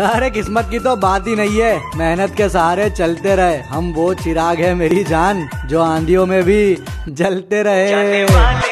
अरे किस्मत की तो बात ही नहीं है। मेहनत के सहारे चलते रहे। हम वो चिराग है मेरी जान, जो आंधियों में भी जलते रहे।